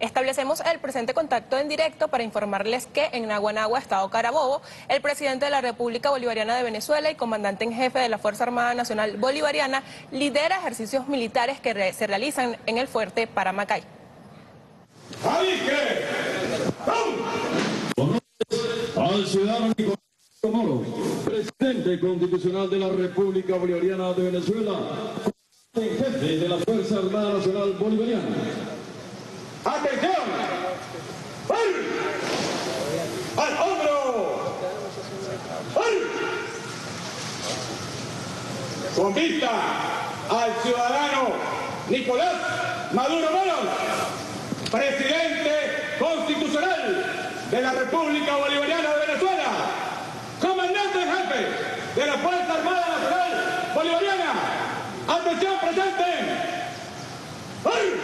Establecemos el presente contacto en directo para informarles que en Naguanagua, Estado Carabobo, el presidente de la República Bolivariana de Venezuela y comandante en jefe de la Fuerza Armada Nacional Bolivariana lidera ejercicios militares que se realizan en el fuerte Paramacay. Al ciudadano Moro, presidente constitucional de la República Bolivariana de Venezuela, jefe de la Fuerza Armada Nacional Bolivariana. ¡Atención! ¡Al hombro! Con vista al ciudadano Nicolás Maduro Moros, presidente constitucional de la República Bolivariana de Venezuela, comandante en jefe de la Fuerza Armada Nacional Bolivariana. Atención presente. ¡Al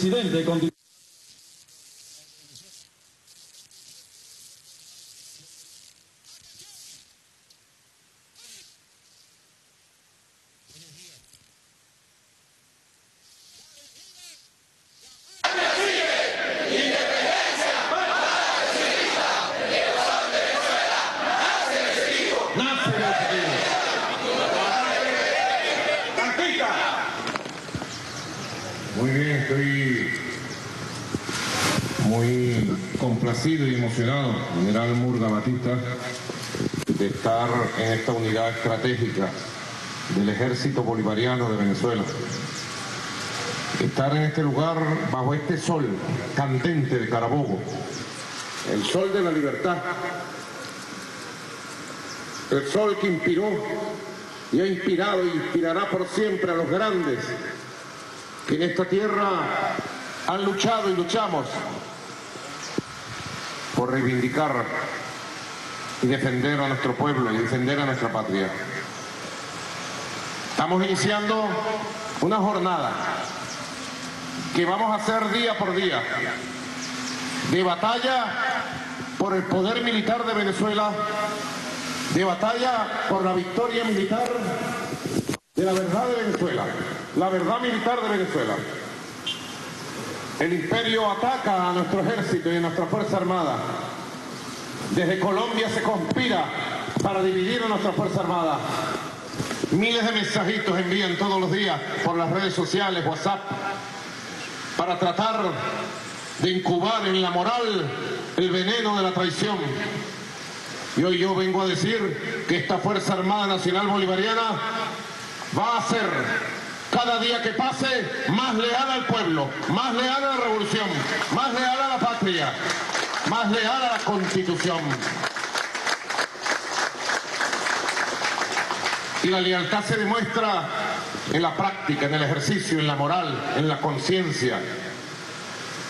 presidente constitucional. ¡Tranquila! Muy bien, estoy muy complacido y emocionado, general Murga Batista, de estar en esta unidad estratégica del ejército bolivariano de Venezuela. Estar en este lugar bajo este sol candente de Carabobo, el sol de la libertad, el sol que inspiró y ha inspirado e inspirará por siempre a los grandes que en esta tierra han luchado y luchamos por reivindicar y defender a nuestro pueblo y defender a nuestra patria. Estamos iniciando una jornada que vamos a hacer día por día de batalla por el poder militar de Venezuela, de batalla por la victoria militar de la verdad de Venezuela, la verdad militar de Venezuela. El imperio ataca a nuestro ejército y a nuestra Fuerza Armada. Desde Colombia se conspira para dividir a nuestra Fuerza Armada. Miles de mensajitos envían todos los días por las redes sociales, WhatsApp, para tratar de incubar en la moral el veneno de la traición. Y hoy yo vengo a decir que esta Fuerza Armada Nacional Bolivariana va a ser cada día que pase más leal al pueblo, más leal a la revolución, más leal a la patria, más leal a la constitución. Y la lealtad se demuestra en la práctica, en el ejercicio, en la moral, en la conciencia.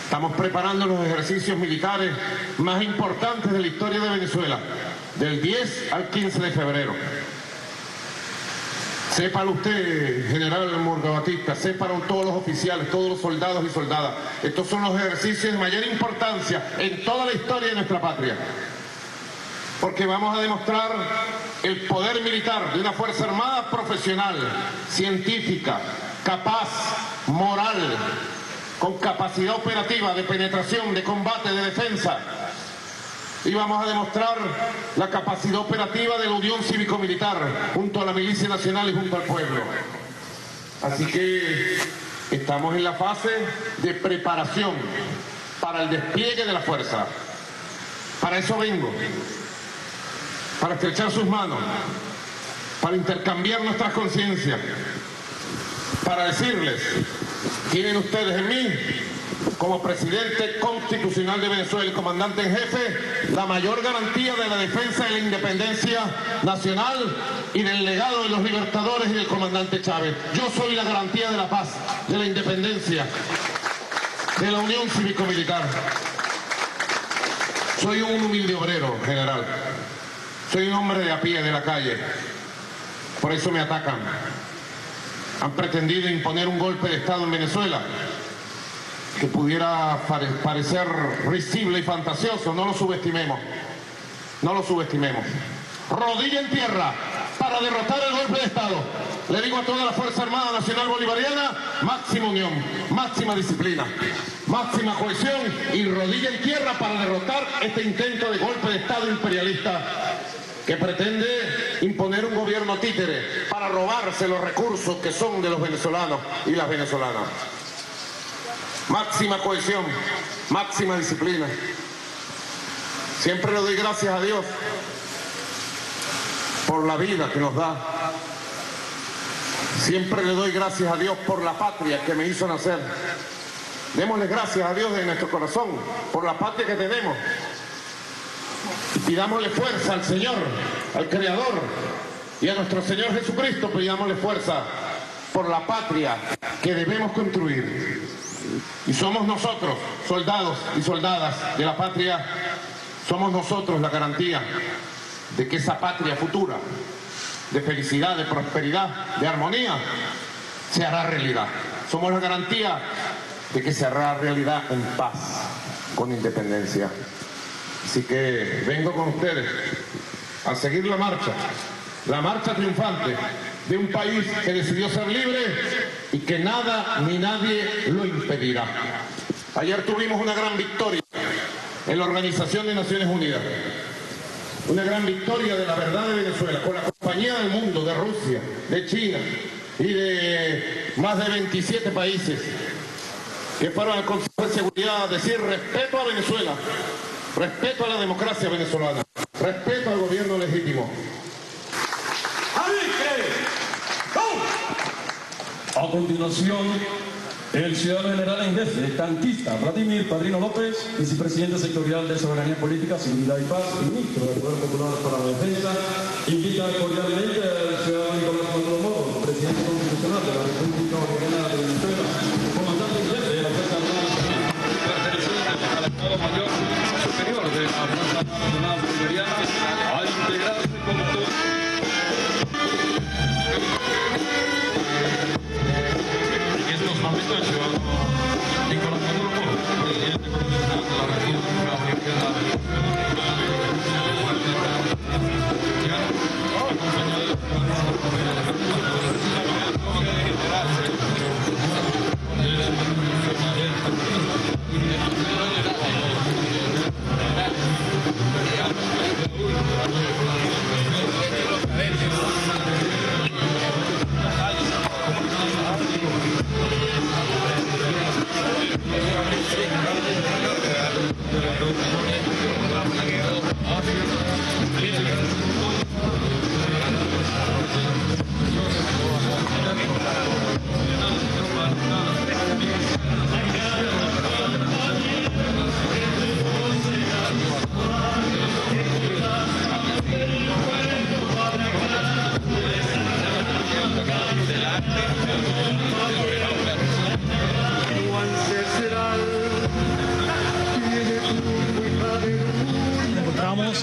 Estamos preparando los ejercicios militares más importantes de la historia de Venezuela, del 10 al 15 de febrero. Sépalo usted, general Murga Batista, todos los oficiales, todos los soldados y soldadas. Estos son los ejercicios de mayor importancia en toda la historia de nuestra patria. Porque vamos a demostrar el poder militar de una Fuerza Armada profesional, científica, capaz, moral, con capacidad operativa de penetración, de combate, de defensa. Y vamos a demostrar la capacidad operativa de la Unión Cívico-Militar junto a la Milicia Nacional y junto al pueblo. Así que Estamos en la fase de preparación para el despliegue de la fuerza. Para eso vengo, para estrechar sus manos, para intercambiar nuestras conciencias, para decirles, tienen ustedes en mí, como presidente constitucional de Venezuela y comandante en jefe, la mayor garantía de la defensa de la independencia nacional y del legado de los libertadores y del comandante Chávez. Yo soy la garantía de la paz, de la independencia, de la unión cívico-militar. Soy un humilde obrero, general. Soy un hombre de a pie, de la calle. Por eso me atacan. Han pretendido imponer un golpe de Estado en Venezuela que pudiera pare- parecer risible y fantasioso. No lo subestimemos. No lo subestimemos. Rodilla en tierra para derrotar el golpe de Estado. Le digo a toda la Fuerza Armada Nacional Bolivariana, máxima unión, máxima disciplina, máxima cohesión y rodilla en tierra para derrotar este intento de golpe de Estado imperialista que pretende imponer un gobierno títere para robarse los recursos que son de los venezolanos y las venezolanas. Máxima cohesión, máxima disciplina. Siempre le doy gracias a Dios por la vida que nos da. Siempre le doy gracias a Dios por la patria que me hizo nacer. Démosle gracias a Dios de nuestro corazón por la patria que tenemos. Y pidámosle fuerza al Señor, al Creador y a nuestro Señor Jesucristo, pidámosle fuerza por la patria que debemos construir. Y somos nosotros, soldados y soldadas de la patria, somos nosotros la garantía de que esa patria futura, de felicidad, de prosperidad, de armonía, se hará realidad. Somos la garantía de que se hará realidad en paz, con independencia. Así que vengo con ustedes a seguir la marcha, la marcha triunfante de un país que decidió ser libre y que nada ni nadie lo impedirá. Ayer tuvimos una gran victoria en la Organización de Naciones Unidas. Una gran victoria de la verdad de Venezuela, con la compañía del mundo, de Rusia, de China y de más de 27 países que fueron al Consejo de Seguridad a decir respeto a Venezuela, respeto a la democracia venezolana, respeto al gobierno legítimo. A continuación, el ciudadano general en jefe, tanquista Vladimir Padrino López, vicepresidente sectorial de Soberanía Política, Seguridad y Paz, ministro del Poder Popular para la Defensa, invita cordialmente al ciudadano Nicolás Maduro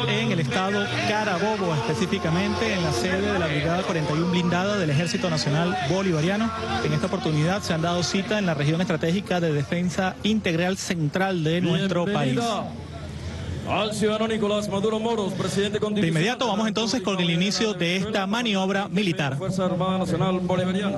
en el estado Carabobo, específicamente en la sede de la Brigada 41 Blindada del Ejército Nacional Bolivariano. En esta oportunidad se han dado cita en la región estratégica de defensa integral central de nuestro país. Al ciudadano Nicolás Maduro Moros, presidente constitucional. De inmediato vamos entonces con el inicio de esta maniobra militar. Fuerza Armada Nacional Bolivariana.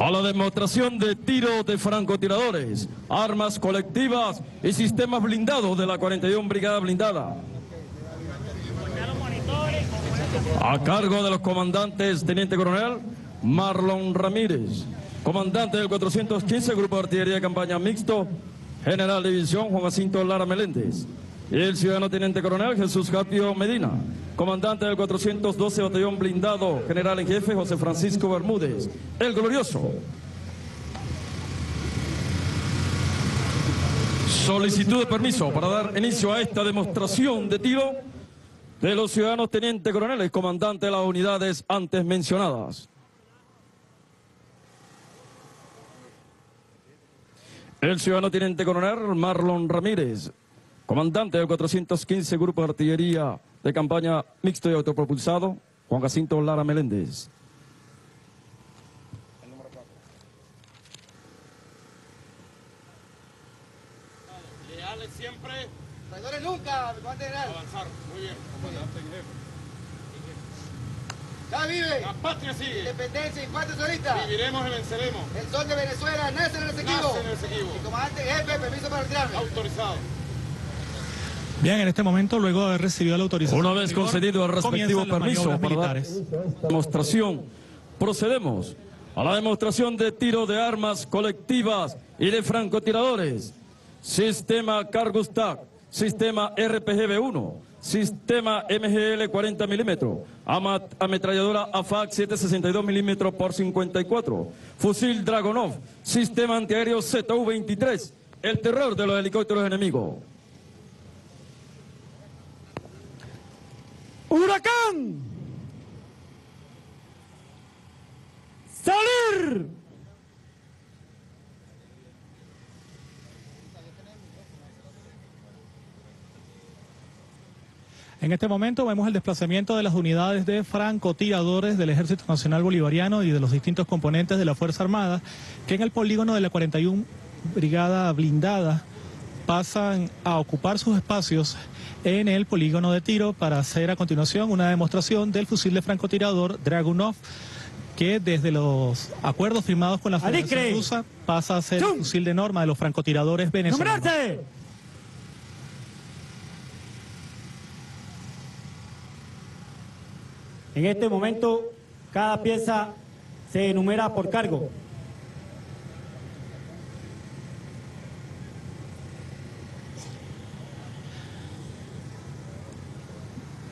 A la demostración de tiro de francotiradores, armas colectivas y sistemas blindados de la 41 Brigada Blindada. A cargo de los comandantes Teniente Coronel Marlon Ramírez, comandante del 415 Grupo de Artillería de Campaña Mixto, General División Juan Jacinto Lara Meléndez. El ciudadano Teniente Coronel Jesús Capio Medina, comandante del 412 Batallón Blindado, General en Jefe José Francisco Bermúdez, el glorioso. Solicitud de permiso para dar inicio a esta demostración de tiro de los ciudadanos Teniente Coroneles, comandante de las unidades antes mencionadas. El ciudadano Teniente Coronel Marlon Ramírez, comandante del 415 Grupo de Artillería de Campaña Mixto y Autopropulsado, Juan Jacinto Lara Meléndez. Leales siempre. Traidores nunca, mi comandante general. Avanzar. Muy bien, comandante en jefe. Ya vive. La patria sigue. Independencia y patria socialista. Viviremos y venceremos. El sol de Venezuela nace en el Esequibo. Nace en el Esequibo. Mi comandante en jefe, permiso para retirarme. Autorizado. Bien, en este momento, luego de haber recibido la autorización... Una vez concedido el respectivo permiso para dar demostración, procedemos a la demostración de tiro de armas colectivas y de francotiradores. Sistema Cargustag, sistema RPG-B1, sistema MGL 40 milímetros, ama- ametralladora AFAC 762 milímetros por 54, fusil Dragonov, sistema antiaéreo ZU-23, el terror de los helicópteros enemigos. ¡Huracán! ¡Salir! En este momento vemos el desplazamiento de las unidades de francotiradores del Ejército Nacional Bolivariano y de los distintos componentes de la Fuerza Armada que en el polígono de la 41 Brigada Blindada pasan a ocupar sus espacios en el polígono de tiro para hacer a continuación una demostración del fusil de francotirador Dragunov que desde los acuerdos firmados con la Federación. Rusa pasa a ser el fusil de norma de los francotiradores venezolanos. ¡Nombrarse! En este momento, cada pieza se enumera por cargo.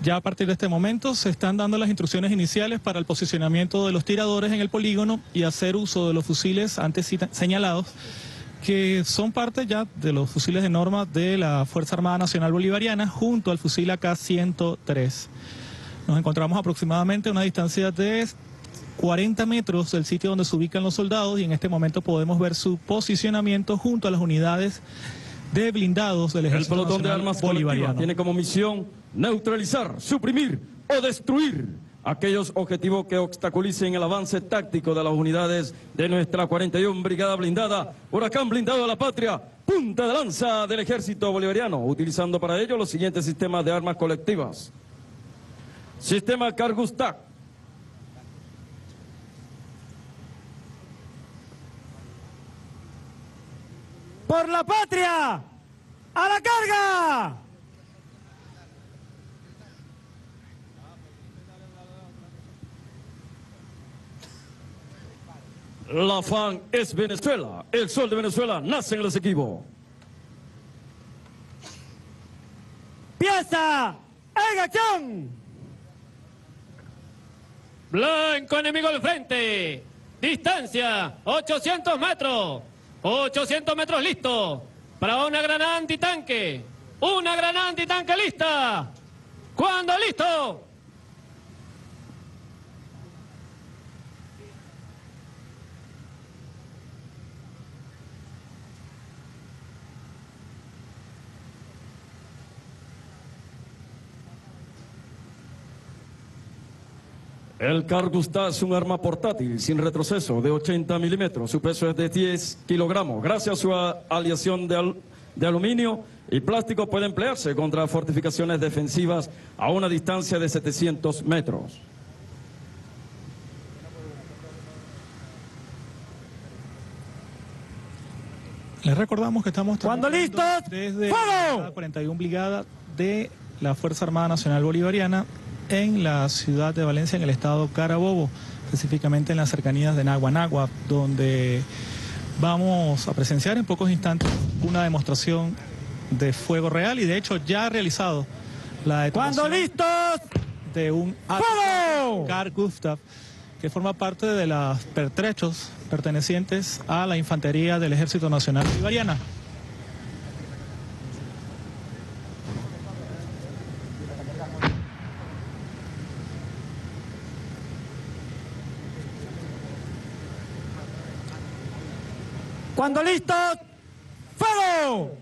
Ya a partir de este momento se están dando las instrucciones iniciales para el posicionamiento de los tiradores en el polígono y hacer uso de los fusiles antes señalados, que son parte ya de los fusiles de norma de la Fuerza Armada Nacional Bolivariana junto al fusil AK-103. Nos encontramos aproximadamente a una distancia de 40 metros del sitio donde se ubican los soldados y en este momento podemos ver su posicionamiento junto a las unidades de blindados del El Ejército pelotón de Nacional armas colectivas Bolivariano. tiene como misión neutralizar, suprimir o destruir aquellos objetivos que obstaculicen el avance táctico de las unidades de nuestra 41 Brigada Blindada, Huracán Blindado de la Patria, punta de lanza del Ejército Bolivariano, utilizando para ello los siguientes sistemas de armas colectivas. Sistema Cargustag, ¡Por la patria! ¡A la carga! la FAN es Venezuela, el sol de Venezuela nace en el Esequibo. ¡Pieza! ¡En acción! Blanco enemigo al frente. Distancia 800 metros. 800 metros listo. Para una granada antitanque. Una granada antitanque lista. ¿Cuándo listo? El Cargustad es un arma portátil sin retroceso de 80 milímetros. Su peso es de 10 kilogramos. Gracias a su aleación de, al- de aluminio y plástico puede emplearse contra fortificaciones defensivas a una distancia de 700 metros. Les recordamos que estamos Cuando listos, desde ¡fuego! la 41 Brigada de la Fuerza Armada Nacional Bolivariana en la ciudad de Valencia, en el estado Carabobo, específicamente en las cercanías de Naguanagua, donde vamos a presenciar en pocos instantes una demostración de fuego real y de hecho ya ha realizado la detonación Cuando listos, de un. Carl Gustav que forma parte de los pertrechos pertenecientes a la infantería del Ejército Nacional Bolivariana. Cuando listos, fuego.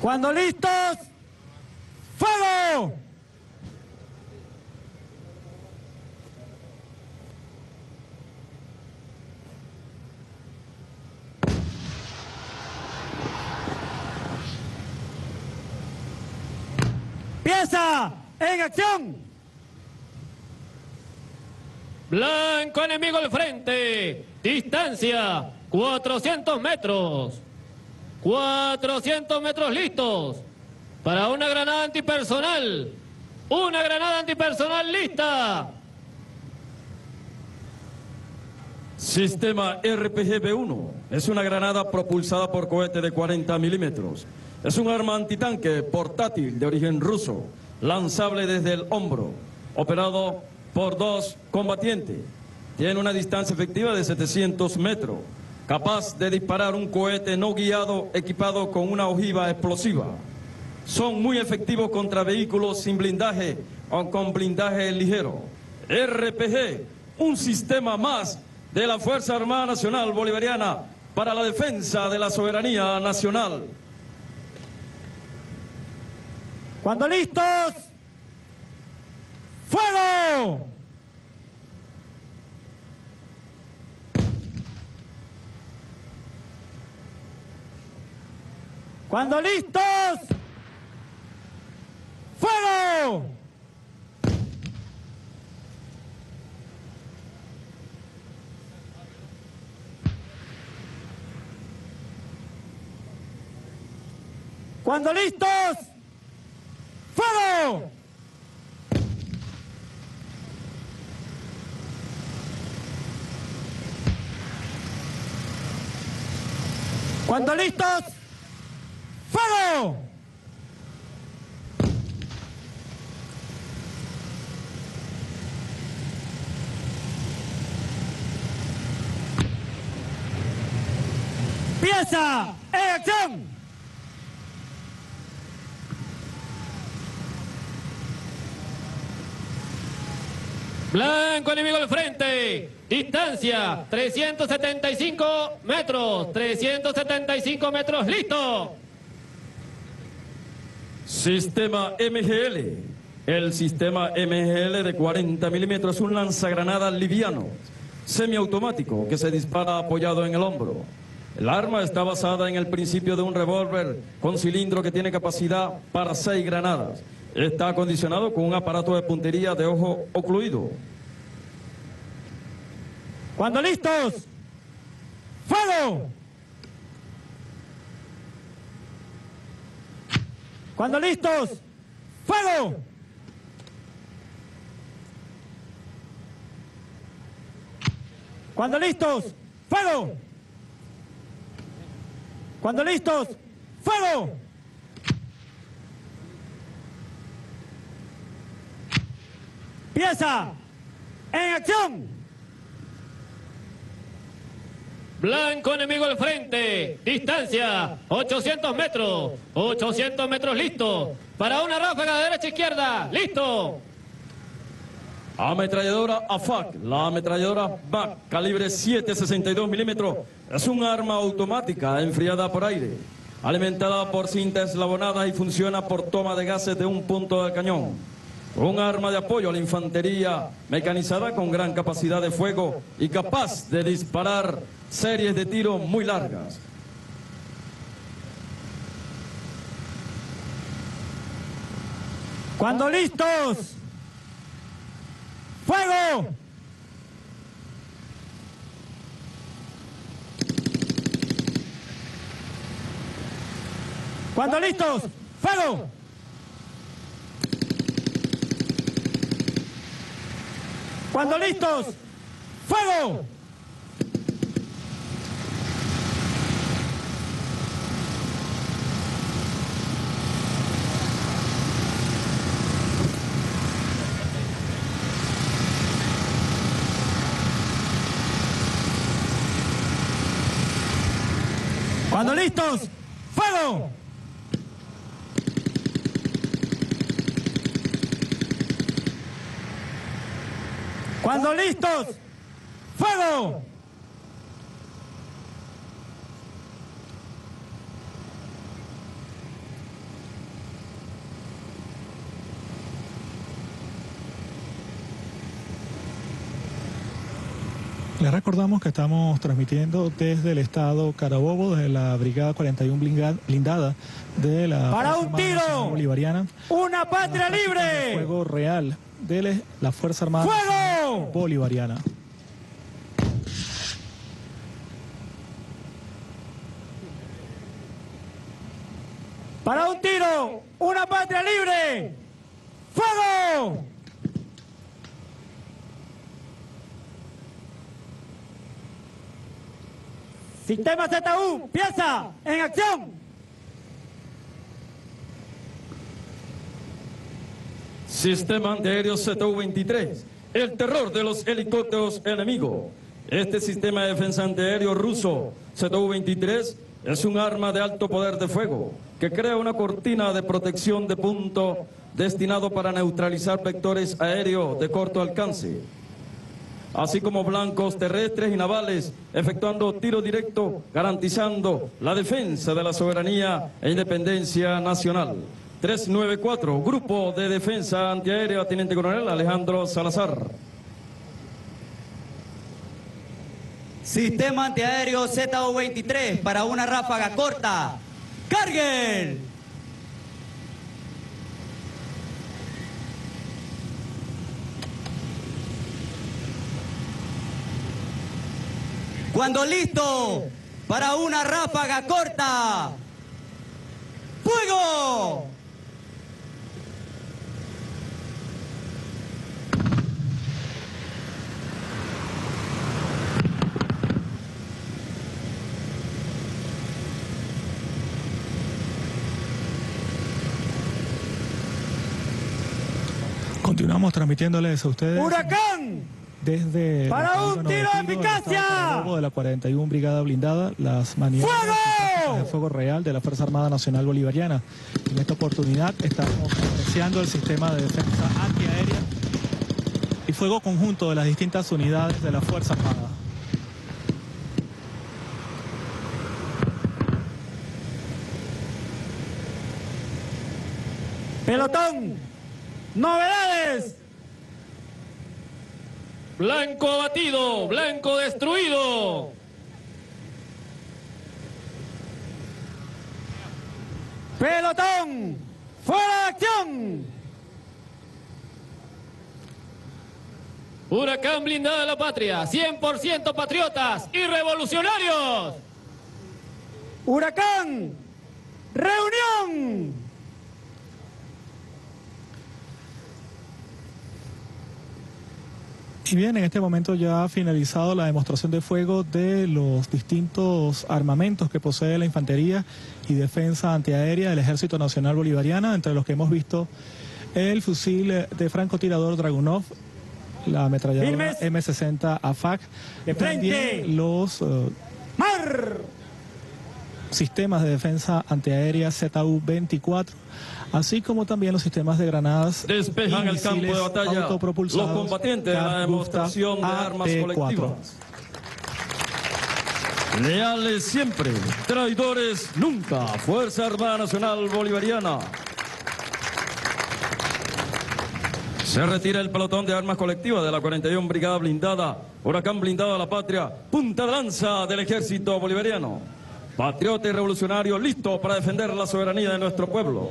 Cuando listos, fuego. Pieza en acción. Blanco enemigo al frente. Distancia 400 metros. 400 metros listos. Para una granada antipersonal. Una granada antipersonal lista. Sistema RPG-B1 es una granada propulsada por cohete de 40 milímetros. Es un arma antitanque portátil de origen ruso, lanzable desde el hombro, operado por dos combatientes. Tiene una distancia efectiva de 700 metros, capaz de disparar un cohete no guiado equipado con una ojiva explosiva. Son muy efectivos contra vehículos sin blindaje o con blindaje ligero. RPG, un sistema más de la Fuerza Armada Nacional Bolivariana para la defensa de la soberanía nacional. Cuando listos, fuego. Cuando listos, fuego. Cuando listos, fuego. Cuando listos, fuego. Pieza en acción. Blanco enemigo al frente. Distancia 375 metros. 375 metros. Listo. Sistema MGL. El sistema MGL de 40 milímetros un lanzagranada liviano, semiautomático, que se dispara apoyado en el hombro. El arma está basada en el principio de un revólver con cilindro que tiene capacidad para seis granadas. Está acondicionado con un aparato de puntería de ojo ocluido. Cuando listos, fuego. Cuando listos, fuego. Cuando listos, fuego. Cuando listos, fuego. Pieza en acción. Blanco enemigo al frente. Distancia 800 metros. 800 metros listo. Para una ráfaga de derecha a izquierda. Listo. Ametralladora AFAC, la ametralladora BAC, calibre 7.62 milímetros, es un arma automática enfriada por aire, alimentada por cinta eslabonada y funciona por toma de gases de un punto del cañón. Un arma de apoyo a la infantería mecanizada con gran capacidad de fuego y capaz de disparar series de tiros muy largas. Cuando listos, ¡Fuego! Cuando listos, fuego. Cuando listos, fuego. Cuando listos, fuego. Listos, fuego. Les recordamos que estamos transmitiendo desde el estado Carabobo, desde la Brigada 41 blinga- blindada de la Para Fuerza un tiro. Bolivariana. Una patria libre. Fuego real de la Fuerza Armada ¡Fuego! Nacional Bolivariana. Para un tiro, una patria libre. ¡Fuego! Sistema ZU, pieza, en acción. Sistema antiaéreo ZU-23, el terror de los helicópteros enemigos. Este sistema de defensa antiaéreo ruso ZU-23 es un arma de alto poder de fuego que crea una cortina de protección de punto destinado para neutralizar vectores aéreos de corto alcance, así como blancos terrestres y navales, efectuando tiro directo, garantizando la defensa de la soberanía e independencia nacional. 394, Grupo de Defensa Antiaérea, Teniente Coronel Alejandro Salazar. Sistema antiaéreo ZU-23 para una ráfaga corta. ¡Carguen! Cuando listo para una ráfaga corta. ¡Fuego! Continuamos transmitiéndoles a ustedes ¡Huracán! desde ¡Para un tiro de eficacia! De la 41 Brigada Blindada, las maniobras ¡Fuego! de fuego real de la Fuerza Armada Nacional Bolivariana. En esta oportunidad estamos apreciando el sistema de defensa antiaérea y fuego conjunto de las distintas unidades de la Fuerza Armada. Pelotón, novedades. Blanco abatido, blanco destruido. Pelotón, fuera de acción. Huracán blindado de la patria, 100% patriotas y revolucionarios. Huracán, reunión. Y bien, en este momento ya ha finalizado la demostración de fuego de los distintos armamentos que posee la infantería y defensa antiaérea del Ejército Nacional Bolivariana, entre los que hemos visto el fusil de francotirador Dragunov, la ametralladora Firmes. M60 AFAC, De frente. los eh, Mar. sistemas de defensa antiaérea ZU-24, así como también los sistemas de granadas Despejan y el campo de batalla autopropulsados los combatientes de la demostración de armas AT4. colectivas. Leales siempre, traidores nunca. Fuerza Armada Nacional Bolivariana. Se retira el pelotón de armas colectivas de la 41 Brigada Blindada, Huracán Blindado de la Patria, punta de lanza del Ejército Bolivariano. Patriota y revolucionario listo para defender la soberanía de nuestro pueblo.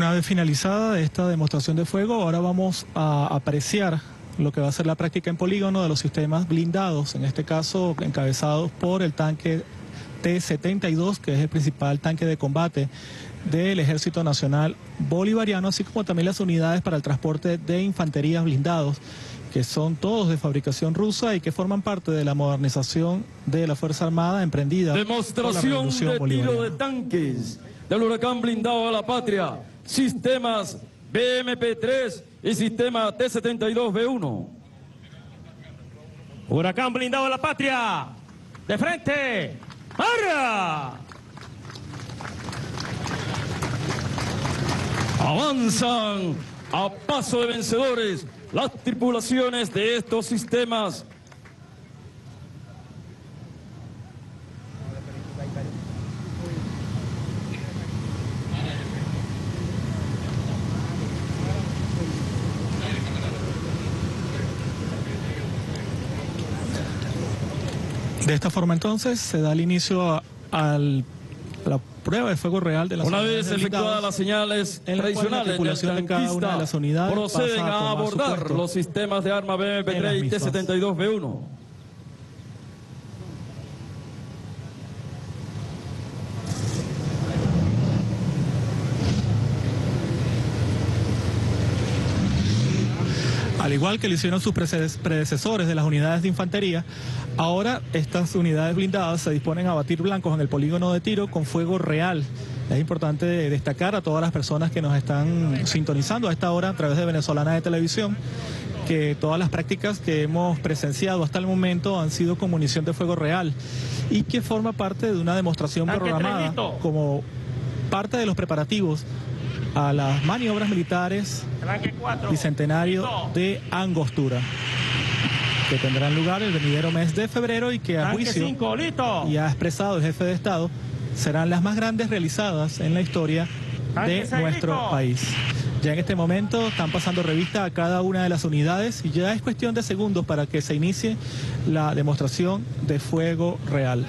Una vez finalizada esta demostración de fuego, ahora vamos a apreciar lo que va a ser la práctica en polígono de los sistemas blindados, en este caso encabezados por el tanque T-72, que es el principal tanque de combate del Ejército Nacional Bolivariano, así como también las unidades para el transporte de infanterías blindados, que son todos de fabricación rusa y que forman parte de la modernización de la Fuerza Armada emprendida. por la Demostración de tiro de tanques del huracán blindado a la patria. Sistemas BMP-3 y sistema T-72B1. Huracán blindado a la patria. De frente. ¡Para! Avanzan a paso de vencedores las tripulaciones de estos sistemas. De esta forma entonces se da el inicio a, al- a la prueba de fuego real de las Una vez efectuadas las señales en la la tradicionales del tripulación de cada una de las unidades proceden a abordar los sistemas de arma en BMP-3 las y mismas. T-72B1. Al igual que lo hicieron sus predecesores de las unidades de infantería, ahora estas unidades blindadas se disponen a batir blancos en el polígono de tiro con fuego real. Es importante destacar a todas las personas que nos están sintonizando a esta hora a través de Venezolana de Televisión que todas las prácticas que hemos presenciado hasta el momento han sido con munición de fuego real y que forma parte de una demostración Tanque programada como parte de los preparativos a las maniobras militares Tranque 4. bicentenario de Angostura, que tendrán lugar el venidero mes de febrero y que a juicio 5, listo. y ha expresado el jefe de Estado serán las más grandes realizadas en la historia de nuestro país. Ya en este momento están pasando revista a cada una de las unidades y ya es cuestión de segundos para que se inicie la demostración de fuego real.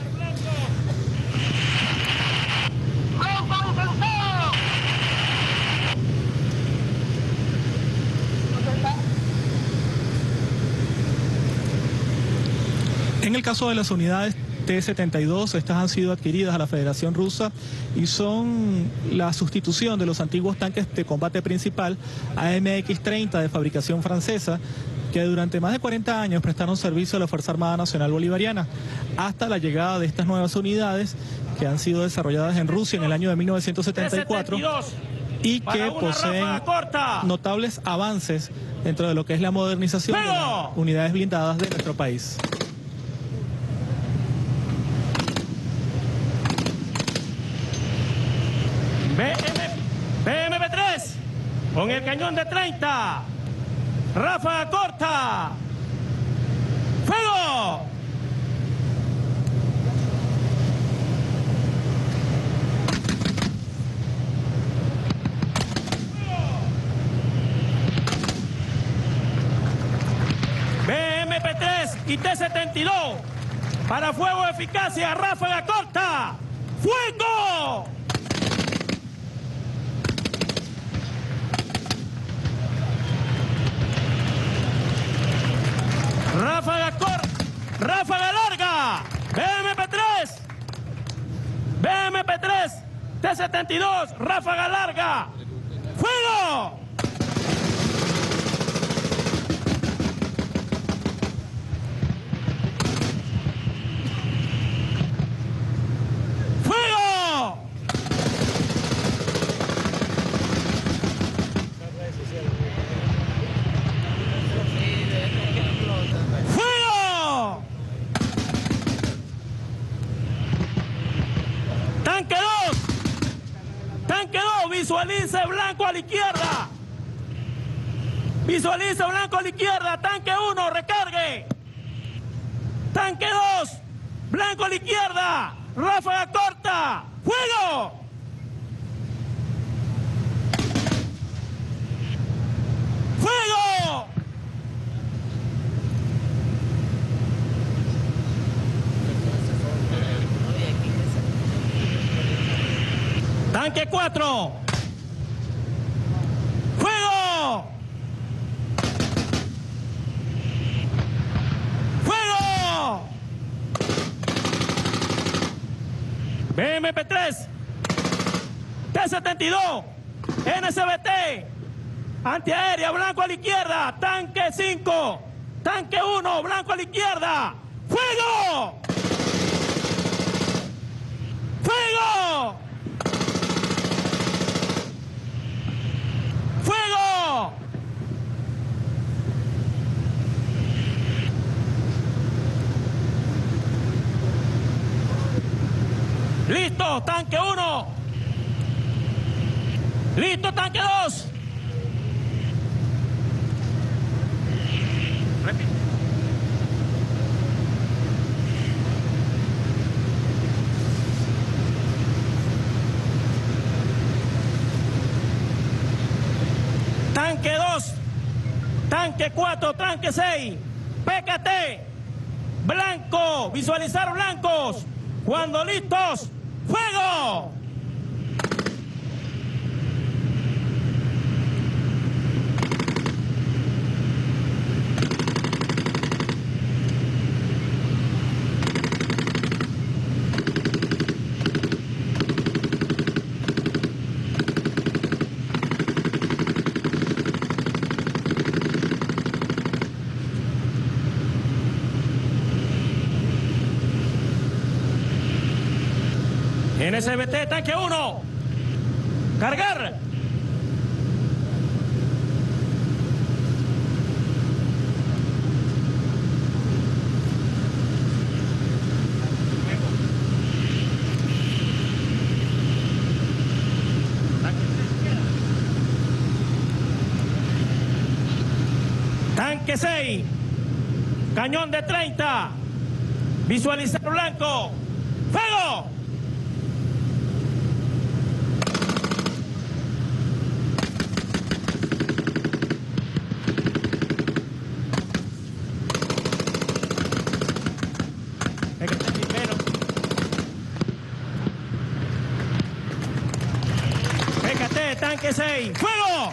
En el caso de las unidades T-72, estas han sido adquiridas a la Federación Rusa y son la sustitución de los antiguos tanques de combate principal AMX-30 de fabricación francesa que durante más de 40 años prestaron servicio a la Fuerza Armada Nacional Bolivariana, hasta la llegada de estas nuevas unidades que han sido desarrolladas en Rusia en el año de 1974 T-72. y que poseen notables avances dentro de lo que es la modernización de las unidades blindadas de nuestro país. BM, BMP3 cañón de 30. Ráfaga corta. ¡Fuego! BMP3 y T-72 para fuego eficacia, ráfaga corta. ¡Fuego! Ráfaga cor, ráfaga larga, BMP3, BMP3, T72, ráfaga larga, fuego. ¡Fuego! ¡Fuego! Tanque 2. Tanque 2. Blanco a la izquierda. Visualice blanco a la izquierda. Tanque 1. Recargue. Tanque 2. Blanco a la izquierda. Ráfaga corta. ¡Fuego! ¡Fuego! Tanque 4. T-72, NCBT, antiaérea, blanco a la izquierda, tanque 5, tanque 1, blanco a la izquierda, ¡fuego! ¡Fuego! ¡Fuego! Listo, tanque 1. Listo, tanque 2. Tanque 2, tanque 4, tanque 6, PKT, blanco, visualizar blancos. Cuando listos, fuego. NSBT, tanque 1. Cargar. Tanque 6. Cañón de 30. Visualizar blanco. ¡Fuego! Pécate, tanque 6. ¡Fuego!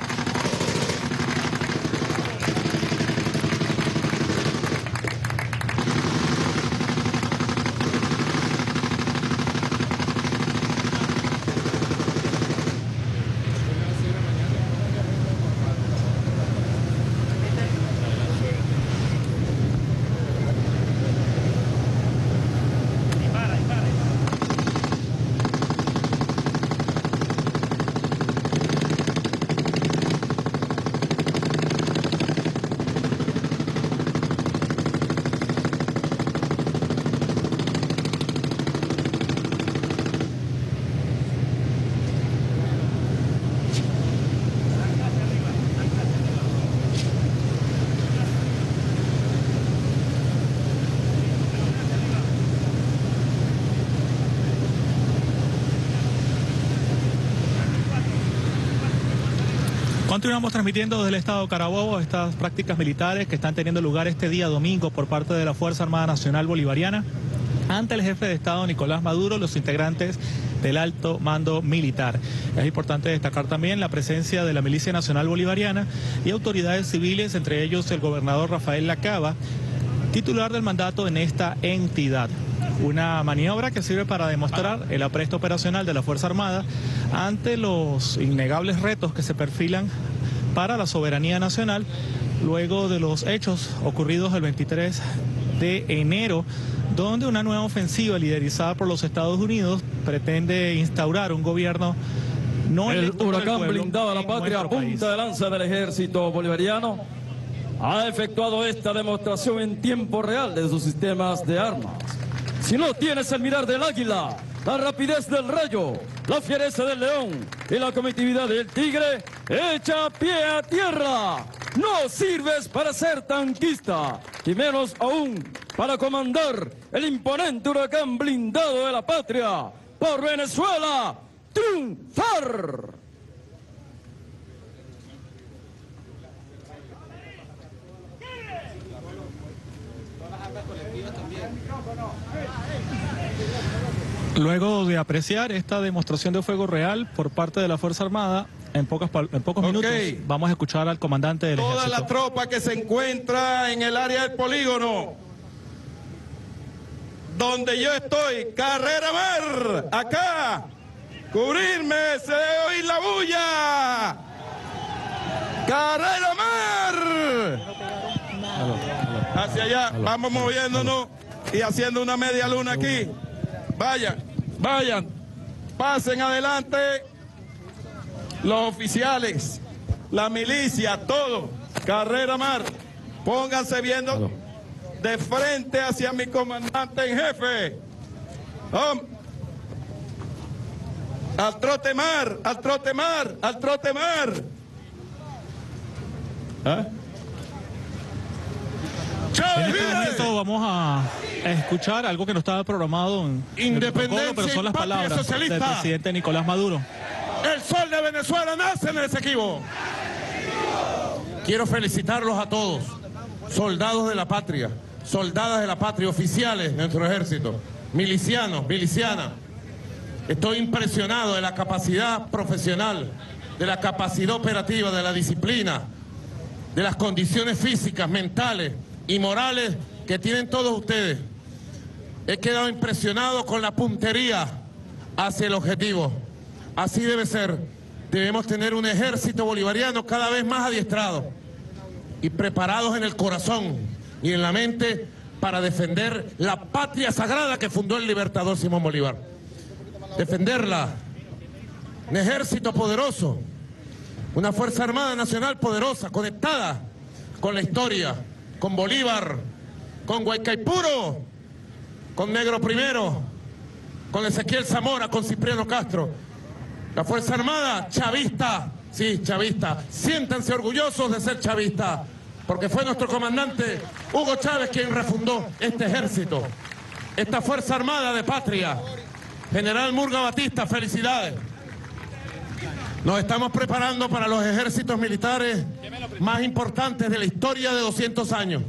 Continuamos transmitiendo desde el estado Carabobo estas prácticas militares que están teniendo lugar este día domingo por parte de la Fuerza Armada Nacional Bolivariana ante el jefe de Estado Nicolás Maduro, los integrantes del alto mando militar. Es importante destacar también la presencia de la Milicia Nacional Bolivariana y autoridades civiles, entre ellos el gobernador Rafael Lacaba, titular del mandato en esta entidad. Una maniobra que sirve para demostrar el apresto operacional de la Fuerza Armada ante los innegables retos que se perfilan para la soberanía nacional luego de los hechos ocurridos el 23 de enero, donde una nueva ofensiva liderizada por los Estados Unidos pretende instaurar un gobierno no El huracán blindado a la patria, nuestro país. punta de lanza del ejército bolivariano, ha efectuado esta demostración en tiempo real de sus sistemas de armas. Si no tienes el mirar del águila, la rapidez del rayo, la fiereza del león y la comitividad del tigre, echa pie a tierra. No sirves para ser tanquista, y menos aún para comandar el imponente huracán blindado de la patria. Por Venezuela, triunfar. Luego de apreciar esta demostración de fuego real por parte de la Fuerza Armada, en, pocas, pal- en pocos minutos vamos a escuchar al comandante del Toda ejército. la tropa que se encuentra en el área del polígono donde yo estoy, carrera mar, acá, cubrirme, se debe oír la bulla. Carrera mar. Hacia allá, vamos moviéndonos y haciendo una media luna aquí. Vayan, vayan, pasen adelante los oficiales, la milicia, todo. Carrera mar, pónganse viendo de frente hacia mi comandante en jefe. Al trote mar, al trote mar, al trote mar. ¿Ah? En ¡Chávez este momento vamos a escuchar algo que no estaba programado en en el Independencia protocolo, pero son las palabras del presidente Nicolás Maduro. El sol de Venezuela nace en el Esequibo. Quiero felicitarlos a todos, soldados de la patria, soldadas de la patria, oficiales de nuestro ejército, milicianos, milicianas. Estoy impresionado de la capacidad profesional, de la capacidad operativa, de la disciplina, de las condiciones físicas, mentales y morales que tienen todos ustedes. He quedado impresionado con la puntería hacia el objetivo. Así debe ser. Debemos tener un ejército bolivariano cada vez más adiestrado y preparados en el corazón y en la mente para defender la patria sagrada que fundó el libertador Simón Bolívar. Defenderla. Un ejército poderoso, una Fuerza Armada Nacional poderosa, conectada con la historia, con Bolívar, con Guaycaipuro, con Negro Primero, con Ezequiel Zamora, con Cipriano Castro. La Fuerza Armada, chavista, sí, chavista. Siéntanse orgullosos de ser chavista, porque fue nuestro comandante Hugo Chávez quien refundó este ejército, esta Fuerza Armada de patria. General Murga Batista, felicidades. Nos estamos preparando para los ejércitos militares más importantes de la historia de 200 años.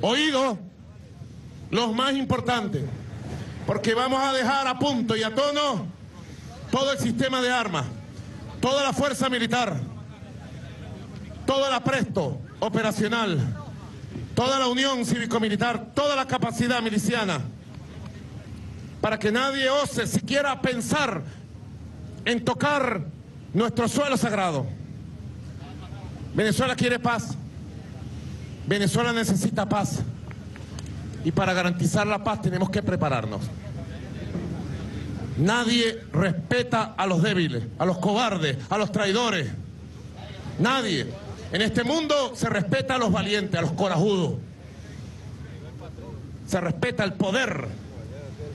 Oído, los más importantes, porque vamos a dejar a punto y a tono todo el sistema de armas, toda la fuerza militar, toda la presto operacional, toda la unión cívico-militar, toda la capacidad miliciana, para que nadie ose siquiera pensar en tocar nuestro suelo sagrado. Venezuela quiere paz. Venezuela necesita paz. Y para garantizar la paz tenemos que prepararnos. Nadie respeta a los débiles, a los cobardes, a los traidores. Nadie. En este mundo se respeta a los valientes, a los corajudos. Se respeta el poder.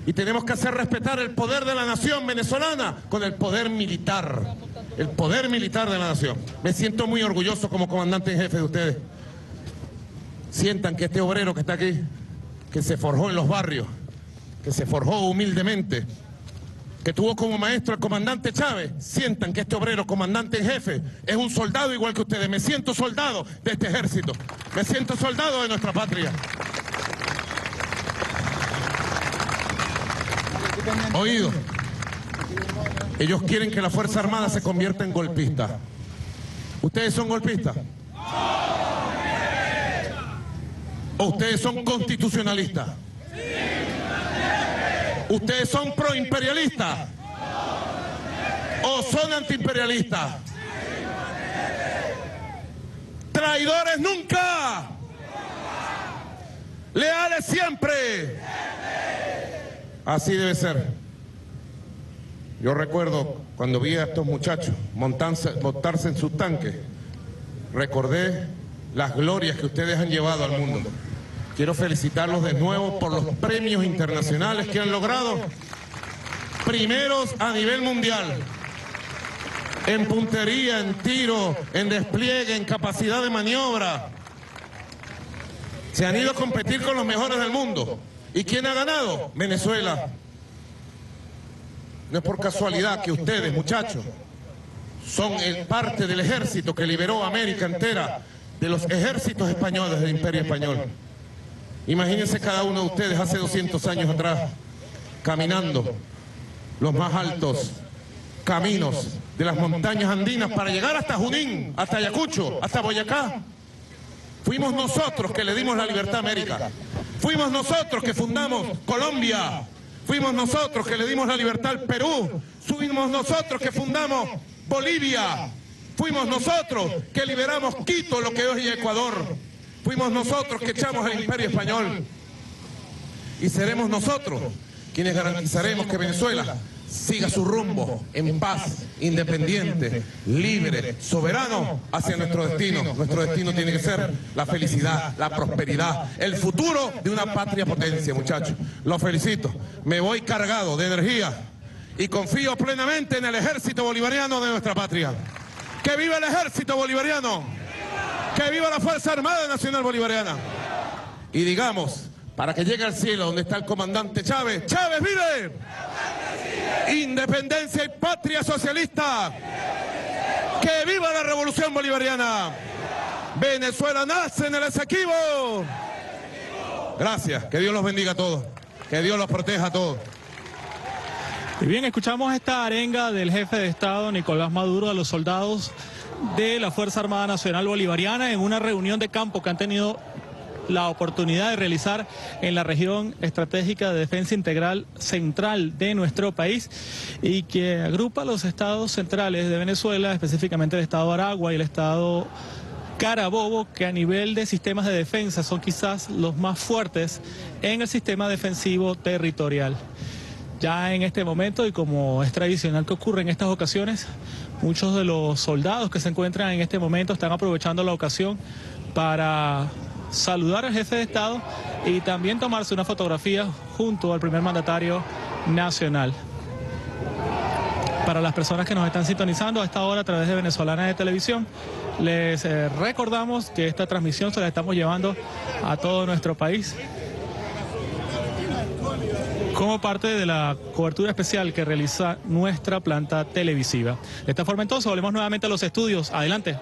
Y tenemos que hacer respetar el poder de la nación venezolana con el poder militar. El poder militar de la nación. Me siento muy orgulloso como comandante en jefe de ustedes. Sientan que este obrero que está aquí, que se forjó en los barrios, que se forjó humildemente, que tuvo como maestro al comandante Chávez, sientan que este obrero, comandante en jefe, es un soldado igual que ustedes. Me siento soldado de este ejército. Me siento soldado de nuestra patria. Oído. Ellos quieren que la Fuerza Armada se convierta en golpista. ¿Ustedes son golpistas? ¿O ustedes son constitucionalistas? ¿Ustedes son proimperialistas? ¿O son antiimperialistas? Traidores nunca. Leales siempre. Así debe ser. Yo recuerdo cuando vi a estos muchachos montarse, en sus tanques, recordé las glorias que ustedes han llevado al mundo. Quiero felicitarlos de nuevo por los premios internacionales que han logrado, primeros a nivel mundial, en puntería, en tiro, en despliegue, en capacidad de maniobra. Se han ido a competir con los mejores del mundo. ¿Y quién ha ganado? Venezuela. No es por casualidad que ustedes, muchachos, son parte del ejército que liberó América entera de los ejércitos españoles del Imperio Español. Imagínense cada uno de ustedes hace 200 años atrás, caminando los más altos caminos de las montañas andinas para llegar hasta Junín, hasta Ayacucho, hasta Boyacá. Fuimos nosotros que le dimos la libertad a América. Fuimos nosotros que fundamos Colombia. Fuimos nosotros que le dimos la libertad al Perú. Fuimos nosotros que fundamos Bolivia. Fuimos nosotros que liberamos Quito, lo que hoy es Ecuador. Fuimos nosotros que echamos el imperio español. Y seremos nosotros quienes garantizaremos que Venezuela siga su rumbo en paz, independiente, libre, soberano hacia nuestro destino. Nuestro destino tiene que ser la felicidad, la prosperidad, el futuro de una patria potencia, muchachos. Los felicito. Me voy cargado de energía y confío plenamente en el ejército bolivariano de nuestra patria. ¡Que viva el ejército bolivariano! ¡Que viva la Fuerza Armada Nacional Bolivariana! Y digamos, para que llegue al cielo donde está el comandante Chávez, ¡Chávez vive! Independencia y patria socialista. ¡Que viva la revolución bolivariana! Venezuela nace en el Esequibo. Gracias, que Dios los bendiga a todos, que Dios los proteja a todos. Y bien, escuchamos esta arenga del jefe de Estado, Nicolás Maduro, a los soldados de la Fuerza Armada Nacional Bolivariana en una reunión de campo que han tenido la oportunidad de realizar en la región estratégica de defensa integral central de nuestro país y que agrupa los estados centrales de Venezuela, específicamente el estado Aragua y el estado Carabobo, que a nivel de sistemas de defensa son quizás los más fuertes en el sistema defensivo territorial. Ya en este momento, y como es tradicional que ocurre en estas ocasiones, muchos de los soldados que se encuentran en este momento están aprovechando la ocasión para saludar al jefe de Estado y también tomarse una fotografía junto al primer mandatario nacional. Para las personas que nos están sintonizando a esta hora a través de Venezolana de Televisión, les eh, recordamos que esta transmisión se la estamos llevando a todo nuestro país como parte de la cobertura especial que realiza nuestra planta televisiva. De esta forma entonces volvemos nuevamente a los estudios. Adelante.